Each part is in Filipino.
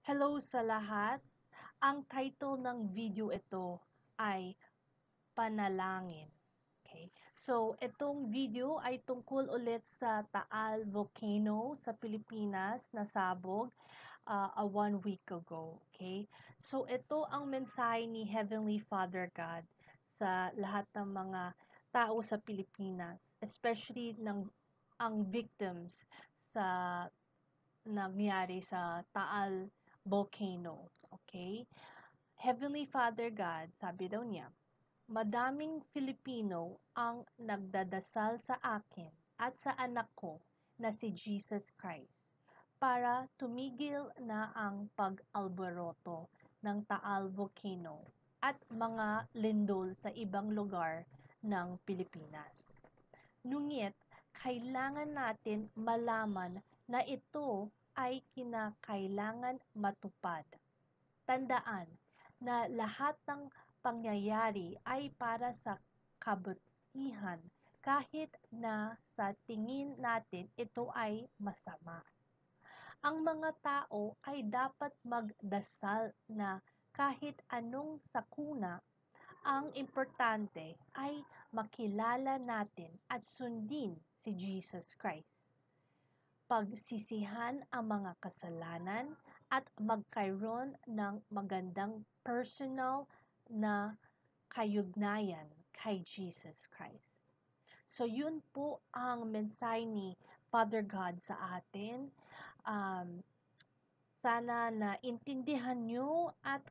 Hello sa lahat. Ang title ng video ito ay Panalangin. Okay? So, itong video ay tungkol ulit sa Taal Volcano sa Pilipinas na sabog uh, a one week ago. Okay? So, ito ang mensahe ni Heavenly Father God sa lahat ng mga tao sa Pilipinas, especially ng ang victims sa nangyari sa Taal volcano. Okay? Heavenly Father God, sabi daw niya, madaming Filipino ang nagdadasal sa akin at sa anak ko na si Jesus Christ para tumigil na ang pag-alboroto ng Taal Volcano at mga lindol sa ibang lugar ng Pilipinas. Ngunit, kailangan natin malaman na ito ay kinakailangan matupad. Tandaan na lahat ng pangyayari ay para sa kabutihan kahit na sa tingin natin ito ay masama. Ang mga tao ay dapat magdasal na kahit anong sakuna, ang importante ay makilala natin at sundin si Jesus Christ pagsisihan ang mga kasalanan at magkaroon ng magandang personal na kayugnayan kay Jesus Christ. So yun po ang mensahe ni Father God sa atin. Um, sana na intindihan nyo at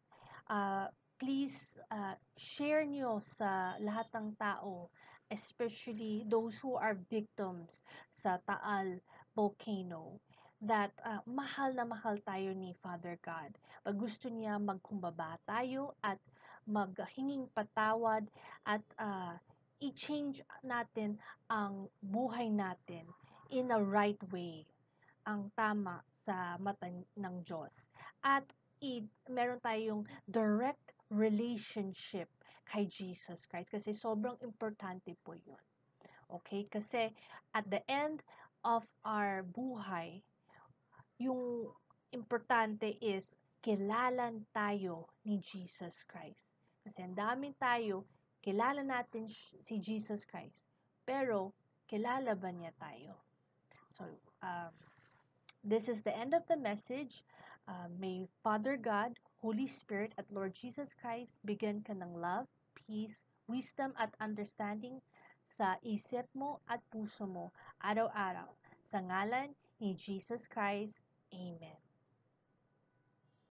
uh, please uh, share nyo sa lahat ng tao, especially those who are victims sa Taal volcano that uh, mahal na mahal tayo ni Father God. Pag gusto niya magkumbaba tayo at maghinging patawad at uh, i-change natin ang buhay natin in a right way, ang tama sa mata ng Diyos. At i- meron tayong direct relationship kay Jesus Christ kasi sobrang importante po yun. Okay? Kasi at the end of our buhay, yung importante is kilalan tayo ni Jesus Christ. Kasi ang daming tayo, kilala natin si Jesus Christ. Pero, kilala ba niya tayo? So, um, this is the end of the message. Uh, may Father God, Holy Spirit, at Lord Jesus Christ bigyan ka ng love, peace, wisdom, at understanding sa isip mo at puso mo araw-araw. Sa ngalan ni Jesus Christ, Amen.